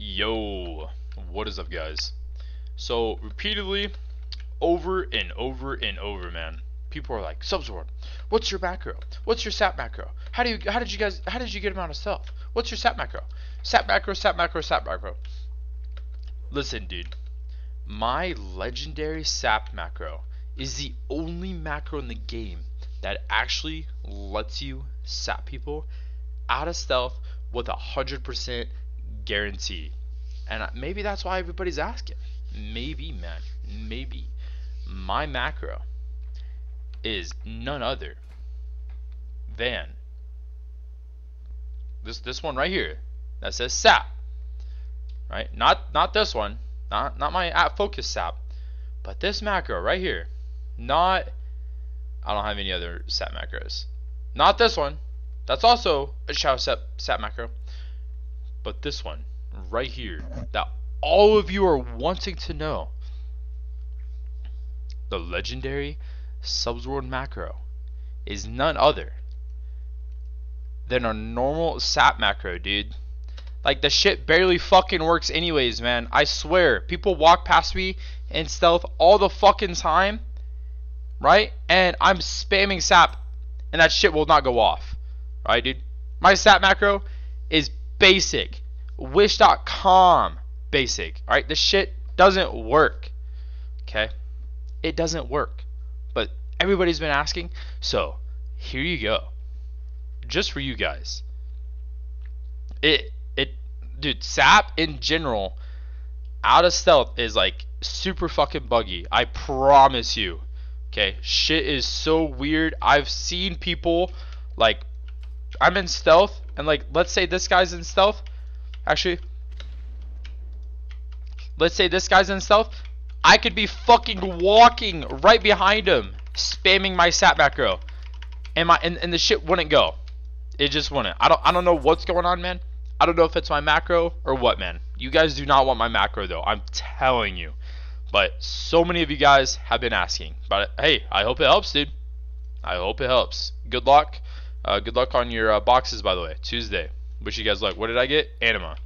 Yo, what is up, guys? So, repeatedly, over and over and over, man, people are like, Subzworld, what's your macro? What's your sap macro? How do you, how did you guys, how did you get them out of stealth? What's your sap macro? Sap macro, sap macro, sap macro. Listen, dude, my legendary sap macro is the only macro in the game that actually lets you sap people out of stealth with a hundred percent guarantee. And maybe that's why everybody's asking. Maybe, man. Maybe. My macro is none other than this this one right here that says sap. Right? Not not this one. Not not my at focus sap. But this macro right here. Not I don't have any other sap macros. Not this one. That's also a Xiao sap, sap macro. But this one, right here, that all of you are wanting to know. The legendary Subzworld macro is none other than a normal sap macro, dude. Like, the shit barely fucking works anyways, man. I swear. People walk past me in stealth all the fucking time, right? And I'm spamming sap, and that shit will not go off. Right, dude? My sap macro is basic. Wish.com basic. Alright, this shit doesn't work. Okay? It doesn't work. But everybody's been asking, so here you go. Just for you guys. It it dude, sap in general out of stealth is like super fucking buggy. I promise you. Okay? Shit is so weird. I've seen people like I'm in stealth and like let's say this guy's in stealth. Actually let's say this guy's in stealth. I could be fucking walking right behind him spamming my sap macro and my and, and the shit wouldn't go. It just wouldn't. I don't I don't know what's going on man. I don't know if it's my macro or what man. You guys do not want my macro though. I'm telling you. But so many of you guys have been asking but hey I hope it helps dude. I hope it helps. Good luck uh, good luck on your uh, boxes, by the way. Tuesday. Wish you guys luck. What did I get? Anima.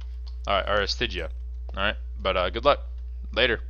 Alright, or Stygia. Alright, but uh, good luck. Later.